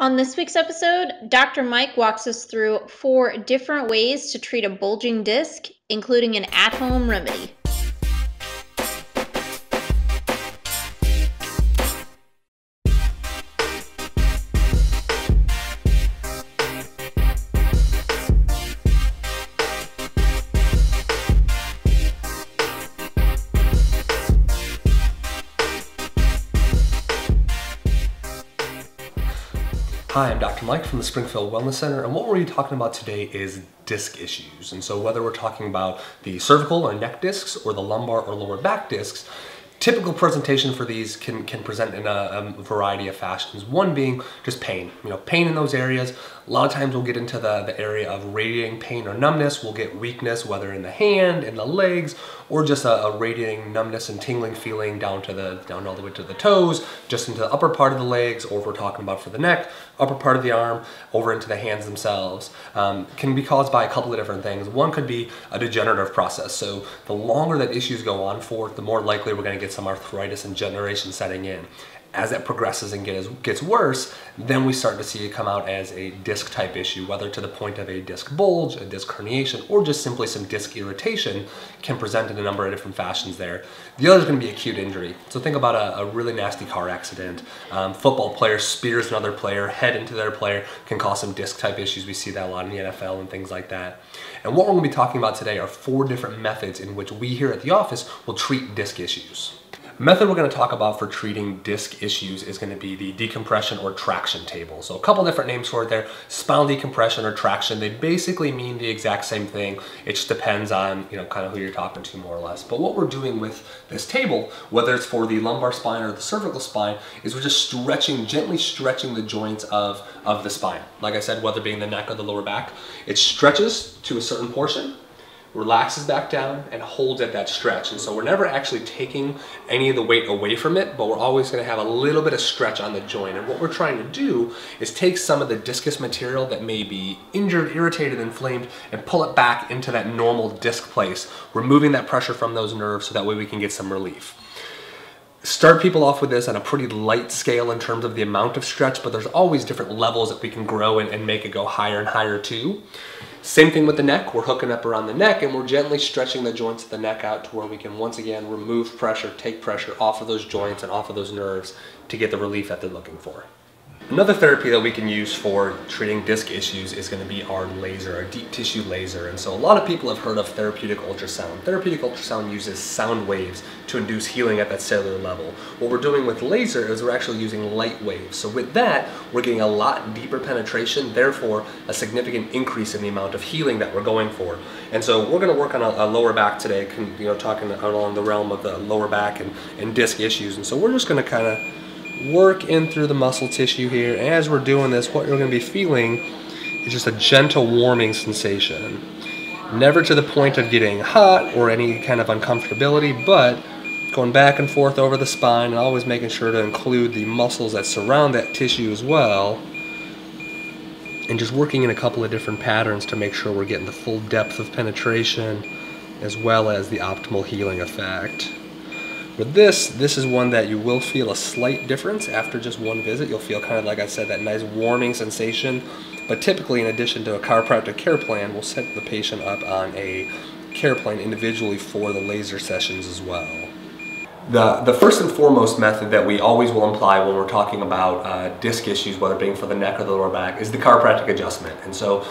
On this week's episode, Dr. Mike walks us through four different ways to treat a bulging disc, including an at home remedy. Hi, I'm Dr. Mike from the Springfield Wellness Center, and what we're talking about today is disc issues. And so, whether we're talking about the cervical or neck discs, or the lumbar or lower back discs, typical presentation for these can, can present in a, a, variety of fashions. One being just pain, you know, pain in those areas. A lot of times we'll get into the, the area of radiating pain or numbness. We'll get weakness, whether in the hand, in the legs, or just a, a radiating numbness and tingling feeling down to the, down all the way to the toes, just into the upper part of the legs, or if we're talking about for the neck, upper part of the arm, over into the hands themselves. Um, can be caused by a couple of different things. One could be a degenerative process. So the longer that issues go on for, the more likely we're gonna get some arthritis and degeneration setting in as it progresses and gets, gets worse, then we start to see it come out as a disc type issue, whether to the point of a disc bulge, a disc herniation, or just simply some disc irritation can present in a number of different fashions there. The other is going to be acute injury. So think about a, a really nasty car accident. Um, football player spears another player, head into their player, can cause some disc type issues. We see that a lot in the NFL and things like that. And what we're going to be talking about today are four different methods in which we here at the office will treat disc issues method we're going to talk about for treating disc issues is going to be the decompression or traction table. So a couple different names for it there. Spinal decompression or traction, they basically mean the exact same thing. It just depends on, you know, kind of who you're talking to more or less. But what we're doing with this table, whether it's for the lumbar spine or the cervical spine, is we're just stretching, gently stretching the joints of, of the spine. Like I said, whether being the neck or the lower back, it stretches to a certain portion relaxes back down and holds at that stretch. And so we're never actually taking any of the weight away from it, but we're always gonna have a little bit of stretch on the joint. And what we're trying to do is take some of the discus material that may be injured, irritated, inflamed, and pull it back into that normal disc place, removing that pressure from those nerves so that way we can get some relief start people off with this on a pretty light scale in terms of the amount of stretch, but there's always different levels that we can grow and, and, make it go higher and higher too. Same thing with the neck. We're hooking up around the neck and we're gently stretching the joints of the neck out to where we can once again remove pressure, take pressure off of those joints and off of those nerves to get the relief that they're looking for. Another therapy that we can use for treating disc issues is going to be our laser, our deep tissue laser. And so a lot of people have heard of therapeutic ultrasound. Therapeutic ultrasound uses sound waves to induce healing at that cellular level. What we're doing with laser is we're actually using light waves. So with that, we're getting a lot deeper penetration, therefore a significant increase in the amount of healing that we're going for. And so we're going to work on a, a lower back today, you know, talking along the realm of the lower back and, and disc issues. And so we're just going to kind of work in through the muscle tissue here. And as we're doing this, what you're going to be feeling is just a gentle warming sensation. Never to the point of getting hot or any kind of uncomfortability, but going back and forth over the spine and always making sure to include the muscles that surround that tissue as well. And just working in a couple of different patterns to make sure we're getting the full depth of penetration as well as the optimal healing effect. With this, this is one that you will feel a slight difference after just one visit. You'll feel kind of, like I said, that nice warming sensation. But typically, in addition to a chiropractic care plan, we'll set the patient up on a care plan individually for the laser sessions as well. The, the first and foremost method that we always will imply when we're talking about uh, disc issues, whether being for the neck or the lower back, is the chiropractic adjustment. And so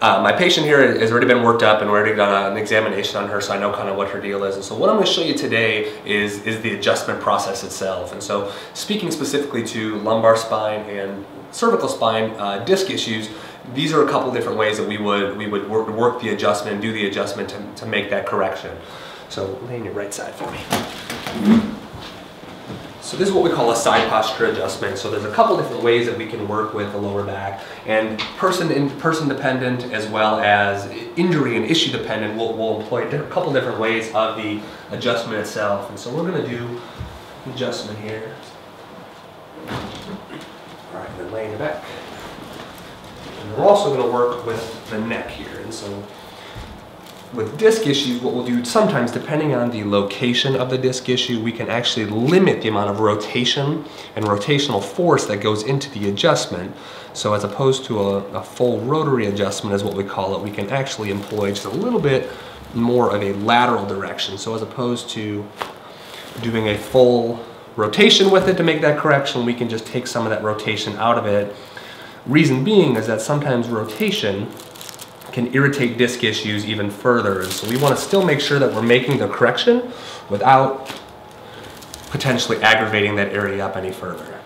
uh, my patient here has already been worked up and already done an examination on her so I know kind of what her deal is. And so what I'm going to show you today is, is the adjustment process itself. And so speaking specifically to lumbar spine and cervical spine uh, disc issues, these are a couple different ways that we would, we would work, work the adjustment and do the adjustment to, to make that correction. So lay on your right side for me. So this is what we call a side posture adjustment. So there's a couple different ways that we can work with the lower back and person in, person dependent as well as injury and issue dependent. We'll, we'll employ a couple different ways of the adjustment itself. And so we're going to do adjustment here. All right, then laying it back. And we're also going to work with the neck here. And so with disc issues, what we'll do sometimes, depending on the location of the disc issue, we can actually limit the amount of rotation and rotational force that goes into the adjustment. So as opposed to a, a full rotary adjustment is what we call it, we can actually employ just a little bit more of a lateral direction. So as opposed to doing a full rotation with it to make that correction, we can just take some of that rotation out of it. Reason being is that sometimes rotation can irritate disc issues even further. And so we want to still make sure that we're making the correction without potentially aggravating that area up any further.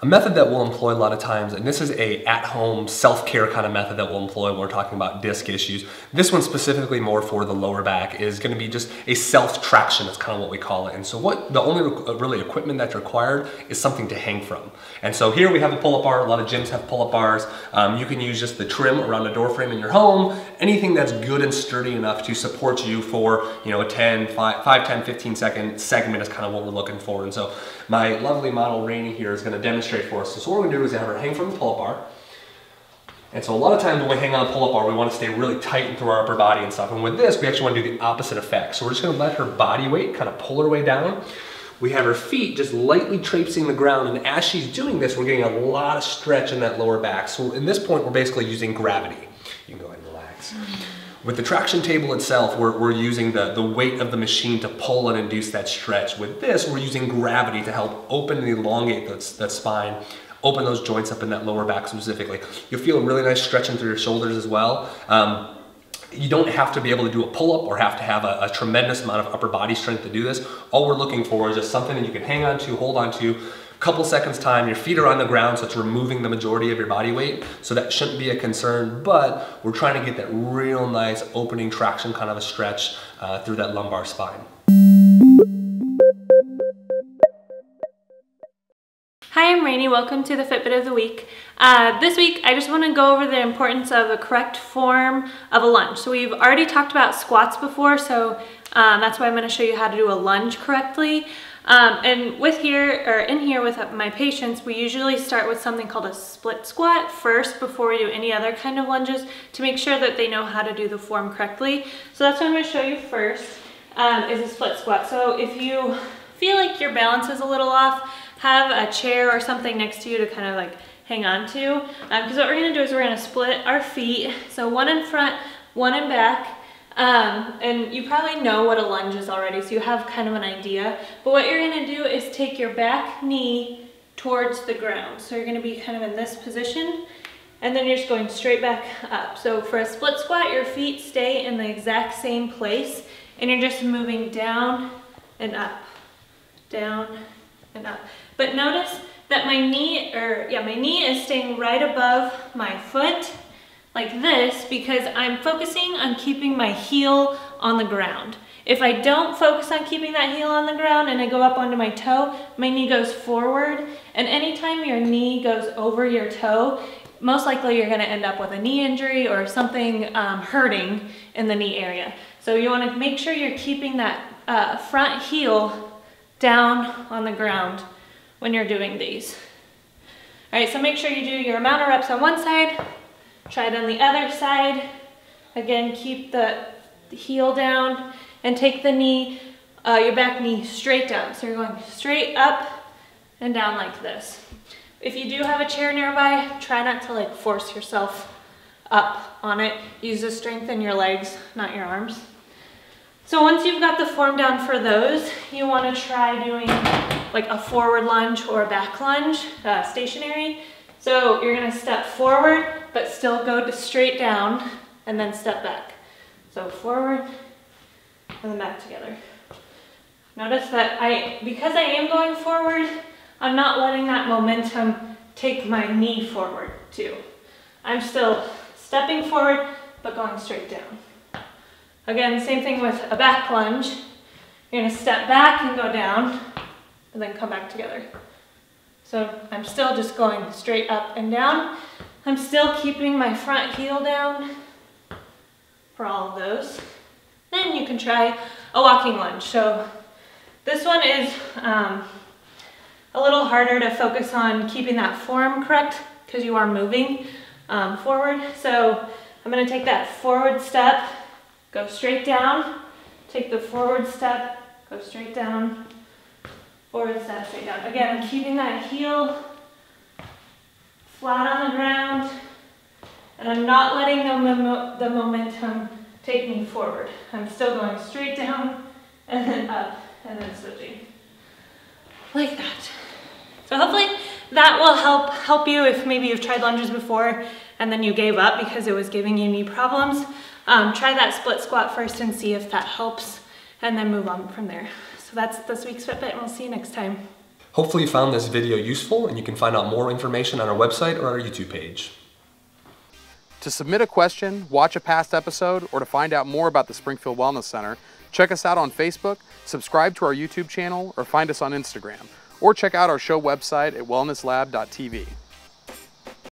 A method that we'll employ a lot of times, and this is a at-home self-care kind of method that we'll employ when we're talking about disc issues. This one specifically more for the lower back is gonna be just a self-traction, that's kind of what we call it. And so what the only uh, really equipment that's required is something to hang from. And so here we have a pull-up bar, a lot of gyms have pull-up bars. Um, you can use just the trim around the door frame in your home, anything that's good and sturdy enough to support you for, you know, a 10, 5, 5 10, 15 second segment is kind of what we're looking for. And so my lovely model Rainy here is gonna demonstrate demonstrate for us. So what we're gonna do is have her hang from the pull-up bar. And so a lot of times when we hang on the pull-up bar, we wanna stay really tight through our upper body and stuff. And with this, we actually wanna do the opposite effect. So we're just gonna let her body weight kind of pull her way down. We have her feet just lightly traipsing the ground. And as she's doing this, we're getting a lot of stretch in that lower back. So in this point, we're basically using gravity. You can go ahead and relax. With the traction table itself, we're, we're using the, the weight of the machine to pull and induce that stretch. With this, we're using gravity to help open and elongate that, that spine, open those joints up in that lower back specifically. You'll feel a really nice stretching through your shoulders as well. Um, you don't have to be able to do a pull-up or have to have a, a, tremendous amount of upper body strength to do this. All we're looking for is just something that you can hang on to, hold on to, couple seconds time, your feet are on the ground, so it's removing the majority of your body weight. So that shouldn't be a concern, but we're trying to get that real nice opening traction kind of a stretch uh, through that lumbar spine. Hi, I'm Rainy. Welcome to the Fitbit of the Week. Uh, this week, I just want to go over the importance of a correct form of a lunge. So we've already talked about squats before, so um, that's why I'm going to show you how to do a lunge correctly. Um, and with here, or in here with my patients, we usually start with something called a split squat first before we do any other kind of lunges to make sure that they know how to do the form correctly. So that's what I'm gonna show you first, um, is a split squat. So if you feel like your balance is a little off, have a chair or something next to you to kind of like hang on to. Because um, what we're gonna do is we're gonna split our feet. So one in front, one in back, um, and you probably know what a lunge is already, so you have kind of an idea. But what you're gonna do is take your back knee towards the ground. So you're gonna be kind of in this position, and then you're just going straight back up. So for a split squat, your feet stay in the exact same place, and you're just moving down and up, down and up. But notice that my knee, or yeah, my knee is staying right above my foot, like this because I'm focusing on keeping my heel on the ground. If I don't focus on keeping that heel on the ground and I go up onto my toe, my knee goes forward. And anytime your knee goes over your toe, most likely you're gonna end up with a knee injury or something um, hurting in the knee area. So you wanna make sure you're keeping that uh, front heel down on the ground when you're doing these. All right, so make sure you do your amount of reps on one side, Try it on the other side. Again, keep the, heel down and take the knee, uh, your back knee straight down. So you're going straight up and down like this. If you do have a chair nearby, try not to like force yourself up on it. Use the strength in your legs, not your arms. So once you've got the form down for those, you want to try doing like a forward lunge or a back lunge, uh, stationary. So you're gonna step forward, but still go straight down and then step back. So forward and then back together. Notice that I, because I am going forward, I'm not letting that momentum take my knee forward too. I'm still stepping forward, but going straight down. Again, same thing with a back lunge. You're gonna step back and go down, and then come back together. So I'm still just going straight up and down. I'm still keeping my front heel down for all of those. Then you can try a walking lunge. So this one is um, a little harder to focus on keeping that form correct because you are moving um, forward. So I'm gonna take that forward step go straight down, take the forward step, go straight down, forward step, straight down. Again, I'm keeping that heel flat on the ground, and I'm not letting the, the momentum take me forward. I'm still going straight down, and then up, and then switching. Like that. So hopefully that will help help you if maybe you've tried lunges before and then you gave up because it was giving you knee problems. Um, try that split squat first and see if that helps and then move on from there. So that's this week's Fitbit and we'll see you next time. Hopefully you found this video useful and you can find out more information on our website or our YouTube page. To submit a question, watch a past episode, or to find out more about the Springfield Wellness Center, check us out on Facebook, subscribe to our YouTube channel, or find us on Instagram, or check out our show website at wellnesslab.tv.